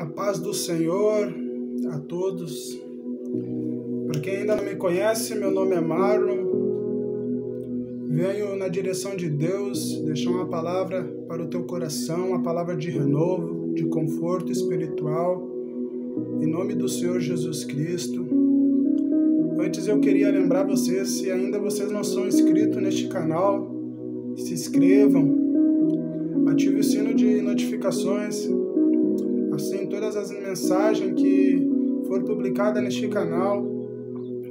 A paz do Senhor a todos. Para quem ainda não me conhece, meu nome é Marlon. Venho na direção de Deus deixar uma palavra para o teu coração, uma palavra de renovo, de conforto espiritual, em nome do Senhor Jesus Cristo. Antes eu queria lembrar vocês, se ainda vocês não são inscritos neste canal, se inscrevam, ative o sino de notificações Assim, todas as mensagens que for publicadas neste canal,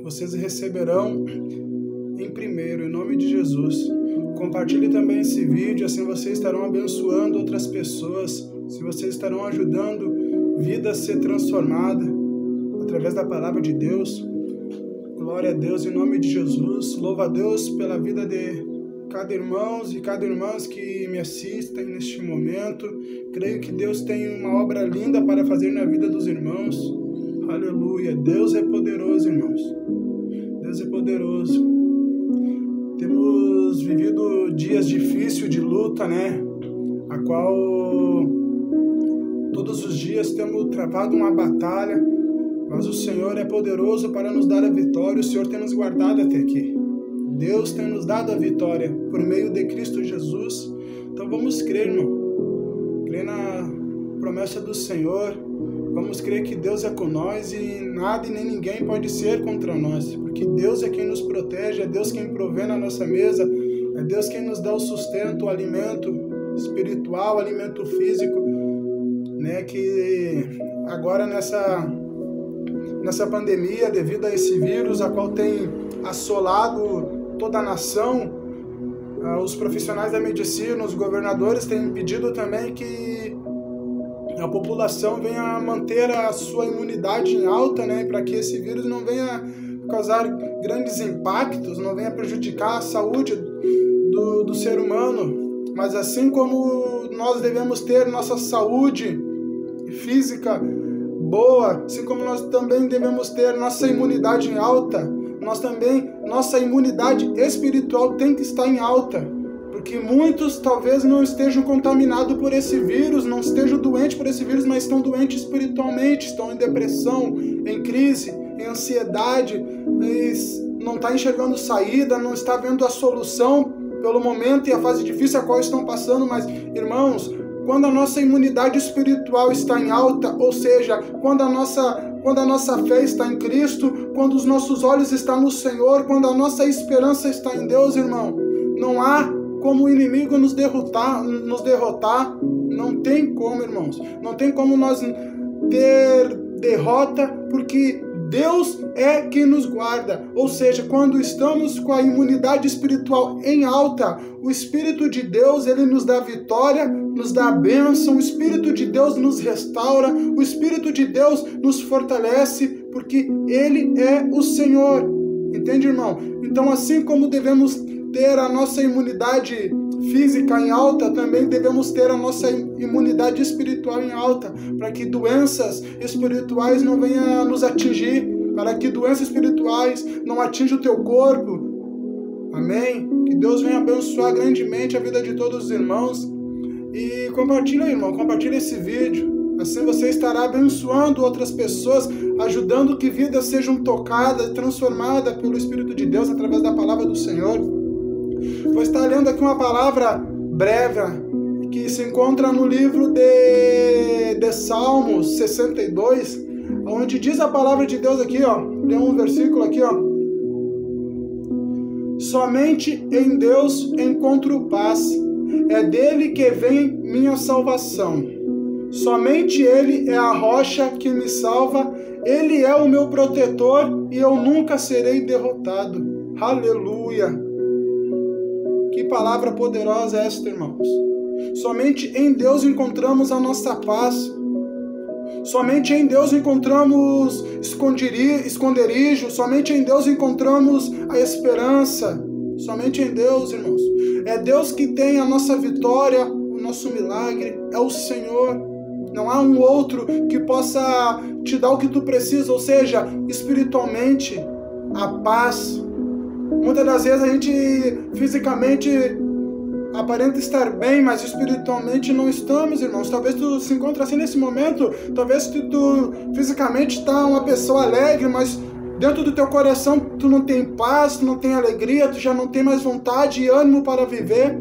vocês receberão em primeiro, em nome de Jesus. Compartilhe também esse vídeo, assim vocês estarão abençoando outras pessoas, se vocês estarão ajudando vida a ser transformada através da palavra de Deus. Glória a Deus em nome de Jesus. Louva a Deus pela vida de cada irmão e cada irmã que me assistem neste momento. Creio que Deus tem uma obra linda para fazer na vida dos irmãos. Aleluia. Deus é poderoso, irmãos. Deus é poderoso. Temos vivido dias difíceis de luta, né? A qual todos os dias temos travado uma batalha, mas o Senhor é poderoso para nos dar a vitória. O Senhor tem nos guardado até aqui. Deus tem nos dado a vitória por meio de Cristo Jesus. Então vamos crer, irmão. Crer na promessa do Senhor. Vamos crer que Deus é com nós e nada e nem ninguém pode ser contra nós, porque Deus é quem nos protege, é Deus quem provê na nossa mesa, é Deus quem nos dá o sustento, o alimento espiritual, o alimento físico, né? Que agora nessa nessa pandemia, devido a esse vírus, a qual tem assolado toda a nação, ah, os profissionais da medicina, os governadores têm pedido também que a população venha manter a sua imunidade em alta, né, para que esse vírus não venha causar grandes impactos, não venha prejudicar a saúde do, do ser humano. Mas assim como nós devemos ter nossa saúde física boa, assim como nós também devemos ter nossa imunidade em alta, nós também, nossa imunidade espiritual tem que estar em alta. Porque muitos talvez não estejam contaminados por esse vírus, não estejam doentes por esse vírus, mas estão doentes espiritualmente, estão em depressão, em crise, em ansiedade, não está enxergando saída, não está vendo a solução pelo momento e a fase difícil a qual estão passando, mas irmãos, quando a nossa imunidade espiritual está em alta, ou seja, quando a nossa quando a nossa fé está em Cristo, quando os nossos olhos estão no Senhor, quando a nossa esperança está em Deus, irmão. Não há como o inimigo nos derrotar, nos derrotar. Não tem como, irmãos. Não tem como nós ter derrota, porque Deus é quem nos guarda. Ou seja, quando estamos com a imunidade espiritual em alta, o Espírito de Deus ele nos dá vitória, nos dá bênção, o Espírito de Deus nos restaura, o Espírito de Deus nos fortalece, porque Ele é o Senhor. Entende, irmão? Então, assim como devemos ter a nossa imunidade física em alta, também devemos ter a nossa imunidade espiritual em alta, para que doenças espirituais não venham a nos atingir, para que doenças espirituais não atinjam o teu corpo. Amém? Que Deus venha abençoar grandemente a vida de todos os irmãos. E compartilha, irmão, compartilha esse vídeo. Assim você estará abençoando outras pessoas, ajudando que vidas sejam tocadas, transformadas pelo Espírito de Deus através da palavra do Senhor. Vou estar lendo aqui uma palavra breve que se encontra no livro de, de Salmos 62, onde diz a palavra de Deus aqui, ó. Tem um versículo aqui, ó. Somente em Deus encontro paz. É dele que vem minha salvação. Somente Ele é a rocha que me salva, Ele é o meu protetor e eu nunca serei derrotado. Aleluia! Que palavra poderosa é esta, irmãos? Somente em Deus encontramos a nossa paz. Somente em Deus encontramos esconderijo, somente em Deus encontramos a esperança. Somente em Deus, irmãos. É Deus que tem a nossa vitória, o nosso milagre, é o Senhor. Não há um outro que possa te dar o que tu precisa, ou seja, espiritualmente, a paz, Muitas das vezes a gente fisicamente aparenta estar bem, mas espiritualmente não estamos, irmãos. Talvez tu se encontre assim nesse momento, talvez tu, tu fisicamente está uma pessoa alegre, mas dentro do teu coração tu não tem paz, tu não tem alegria, tu já não tem mais vontade e ânimo para viver.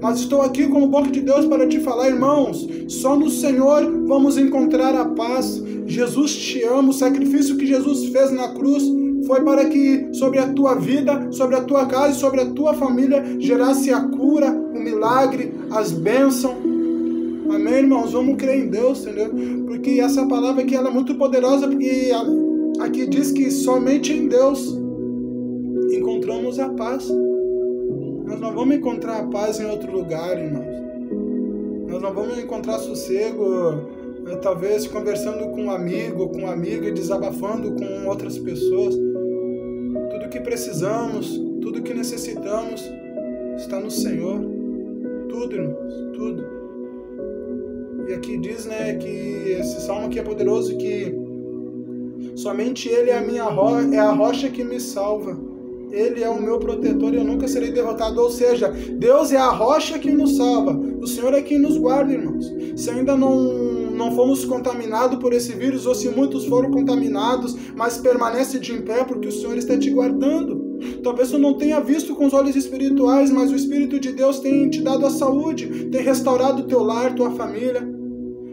Mas estou aqui como boca de Deus para te falar, irmãos, só no Senhor vamos encontrar a paz. Jesus te ama, o sacrifício que Jesus fez na cruz foi para que sobre a tua vida, sobre a tua casa e sobre a tua família gerasse a cura, o milagre, as bênçãos. Amém, irmãos? Vamos crer em Deus, entendeu? Porque essa palavra aqui ela é muito poderosa, porque aqui diz que somente em Deus encontramos a paz. Nós não vamos encontrar a paz em outro lugar, irmãos. Nós não vamos encontrar sossego, eh, talvez conversando com um amigo, com uma amiga, desabafando com outras pessoas. Tudo que precisamos, tudo que necessitamos está no Senhor. Tudo, irmãos, tudo. E aqui diz, né, que esse salmo aqui é poderoso que somente ele é a minha ro é a rocha que me salva. Ele é o meu protetor e eu nunca serei derrotado. Ou seja, Deus é a rocha que nos salva. O Senhor é quem nos guarda, irmãos. Se ainda não não fomos contaminados por esse vírus, ou se muitos foram contaminados, mas permanece de em pé porque o Senhor está te guardando. Talvez tu não tenha visto com os olhos espirituais, mas o Espírito de Deus tem te dado a saúde, tem restaurado teu lar, tua família.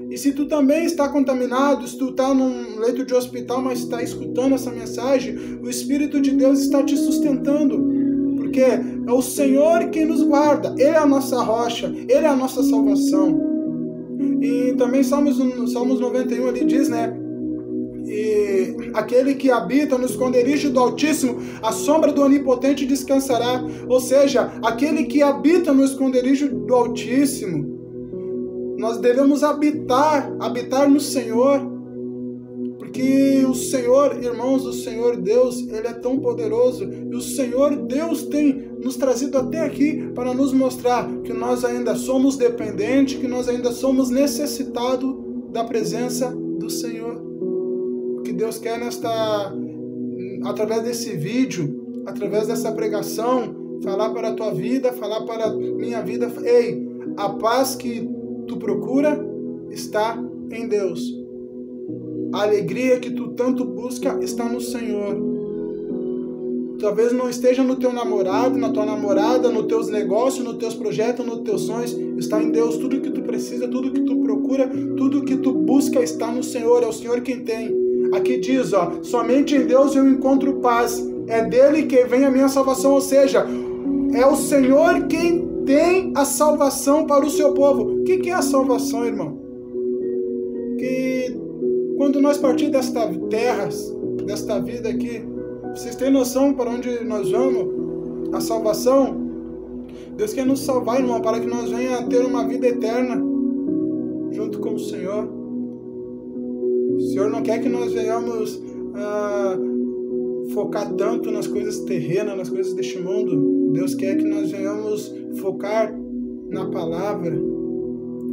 E se tu também está contaminado, se tu está num leito de hospital, mas está escutando essa mensagem, o Espírito de Deus está te sustentando. Porque é o Senhor quem nos guarda, Ele é a nossa rocha, Ele é a nossa salvação. E também Salmos, Salmos 91 ali diz, né? E aquele que habita no esconderijo do Altíssimo, a sombra do Onipotente descansará. Ou seja, aquele que habita no esconderijo do Altíssimo, nós devemos habitar, habitar no Senhor, porque o Senhor, irmãos, o Senhor Deus, ele é tão poderoso e o Senhor Deus tem nos trazido até aqui para nos mostrar que nós ainda somos dependentes, que nós ainda somos necessitados da presença do Senhor. O que Deus quer nesta através desse vídeo, através dessa pregação, falar para a tua vida, falar para a minha vida, ei, a paz que tu procura está em Deus. A alegria que tu tanto busca está no Senhor. Talvez não esteja no teu namorado, na tua namorada, nos teus negócios, nos teus projetos, nos teus sonhos. Está em Deus. Tudo que tu precisa, tudo que tu procura, tudo que tu busca está no Senhor. É o Senhor quem tem. Aqui diz, ó, somente em Deus eu encontro paz. É dele que vem a minha salvação. Ou seja, é o Senhor quem tem a salvação para o seu povo. O que é a salvação, irmão? Que quando nós partir desta terra, desta vida aqui, vocês têm noção para onde nós vamos? A salvação? Deus quer nos salvar, irmão, para que nós venhamos a ter uma vida eterna junto com o Senhor. O Senhor não quer que nós venhamos a focar tanto nas coisas terrenas, nas coisas deste mundo. Deus quer que nós venhamos focar na palavra,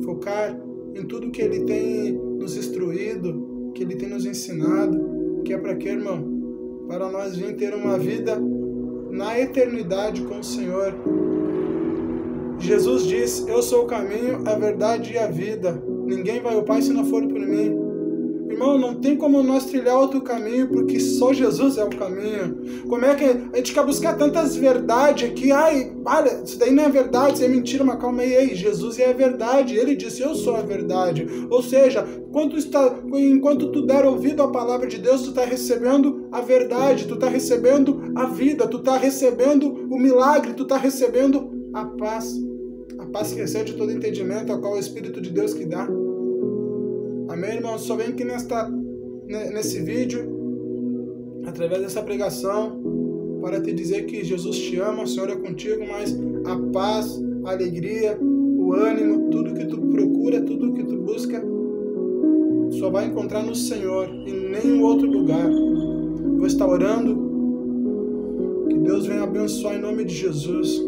focar em tudo que Ele tem nos instruído, que Ele tem nos ensinado, que é para quê, irmão? Para nós vir ter uma vida na eternidade com o Senhor. Jesus diz: Eu sou o caminho, a verdade e a vida. Ninguém vai ao Pai se não for por mim. Irmão, não tem como nós trilhar outro caminho, porque só Jesus é o caminho. Como é que a gente quer buscar tantas verdades aqui? Ai, olha, isso daí não é verdade, isso é mentira, mas calma aí, ei, Jesus é a verdade. Ele disse, eu sou a verdade. Ou seja, enquanto, está, enquanto tu der ouvido à palavra de Deus, tu está recebendo a verdade, tu está recebendo a vida, tu está recebendo o milagre, tu está recebendo a paz. A paz que excede todo entendimento, a qual o Espírito de Deus que dá. Amém, irmão? Só vem aqui nesta, nesse vídeo, através dessa pregação, para te dizer que Jesus te ama, o Senhor é contigo, mas a paz, a alegria, o ânimo, tudo que tu procura, tudo que tu busca, só vai encontrar no Senhor, em nenhum outro lugar. Vou estar orando, que Deus venha abençoar em nome de Jesus.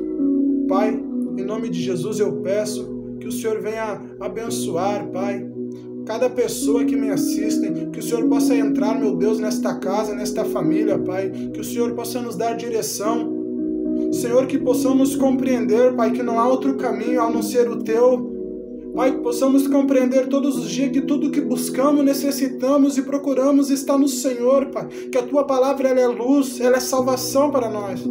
Pai, em nome de Jesus eu peço que o Senhor venha abençoar, Pai cada pessoa que me assiste, que o Senhor possa entrar, meu Deus, nesta casa, nesta família, Pai, que o Senhor possa nos dar direção, Senhor, que possamos compreender, Pai, que não há outro caminho a não ser o teu. Pai, possamos compreender todos os dias que tudo que buscamos, necessitamos e procuramos está no Senhor, Pai. Que a tua palavra ela é luz, ela é salvação para nós.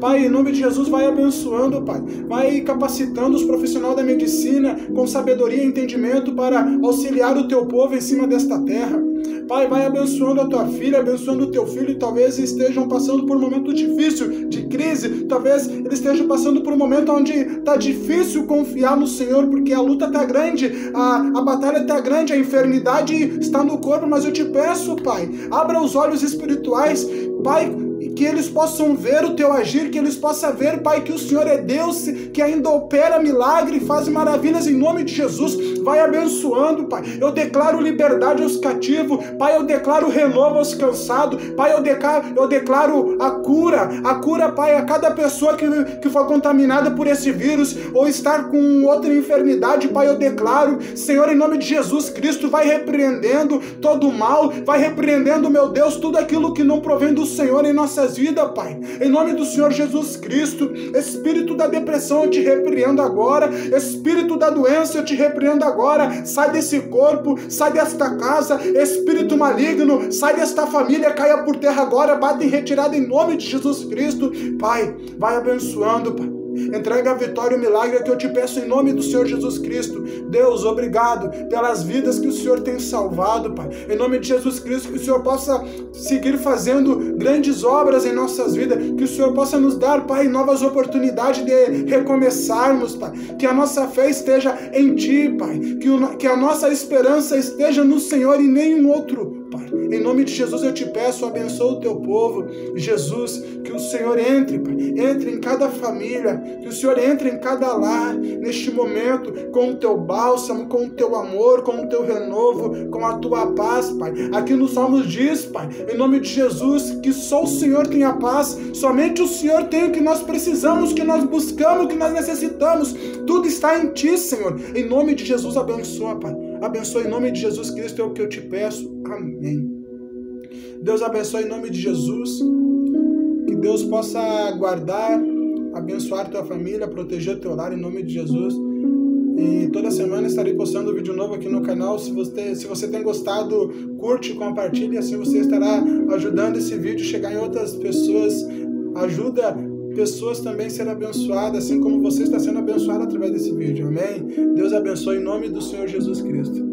Pai, em nome de Jesus, vai abençoando, Pai. Vai capacitando os profissionais da medicina com sabedoria e entendimento para auxiliar o teu povo em cima desta terra. Pai, vai abençoando a tua filha, abençoando o teu filho, talvez estejam passando por um momento difícil, de crise, talvez eles estejam passando por um momento onde está difícil confiar no Senhor, porque a luta está grande, a, a batalha está grande, a enfermidade está no corpo, mas eu te peço, Pai, abra os olhos espirituais, Pai, que eles possam ver o teu agir, que eles possam ver, Pai, que o Senhor é Deus, que ainda opera milagre e faz maravilhas em nome de Jesus. Vai abençoando, Pai. Eu declaro liberdade aos cativos, Pai. Eu declaro renovo aos cansados, Pai. Eu declaro, eu declaro a cura, a cura, Pai, a cada pessoa que, que foi contaminada por esse vírus ou estar com outra enfermidade, Pai. Eu declaro, Senhor, em nome de Jesus Cristo, vai repreendendo todo o mal, vai repreendendo, meu Deus, tudo aquilo que não provém do Senhor em nossa nossas vidas, Pai. Em nome do Senhor Jesus Cristo, espírito da depressão, eu te repreendo agora. Espírito da doença, eu te repreendo agora. Sai desse corpo, sai desta casa. Espírito maligno, sai desta família, caia por terra agora, bate em retirada em nome de Jesus Cristo. Pai, vai abençoando, Pai. Entrega a vitória e o milagre que eu te peço em nome do Senhor Jesus Cristo. Deus, obrigado pelas vidas que o Senhor tem salvado, Pai. Em nome de Jesus Cristo, que o Senhor possa seguir fazendo grandes obras em nossas vidas, que o Senhor possa nos dar, Pai, novas oportunidades de recomeçarmos, Pai. Que a nossa fé esteja em Ti, Pai. Que, o, que a nossa esperança esteja no Senhor e nenhum outro. Em nome de Jesus eu te peço, abençoa o teu povo. Jesus, que o Senhor entre, Pai. Entre em cada família, que o Senhor entre em cada lar, neste momento, com o teu bálsamo, com o teu amor, com o teu renovo, com a tua paz, Pai. Aqui nos Salmos diz, Pai, em nome de Jesus, que só o Senhor tem a paz, somente o Senhor tem o que nós precisamos, que nós buscamos, que nós necessitamos. Tudo está em Ti, Senhor. Em nome de Jesus, abençoa, Pai. Abençoa em nome de Jesus Cristo, é o que eu te peço. Amém. Deus abençoe em nome de Jesus. Que Deus possa guardar, abençoar tua família, proteger teu lar em nome de Jesus. E toda semana estarei postando um vídeo novo aqui no canal. Se você, se você tem gostado, curte, compartilhe, assim você estará ajudando esse vídeo a chegar em outras pessoas. Ajuda pessoas também serem abençoadas, assim como você está sendo abençoado através desse vídeo. Amém? Deus abençoe em nome do Senhor Jesus Cristo.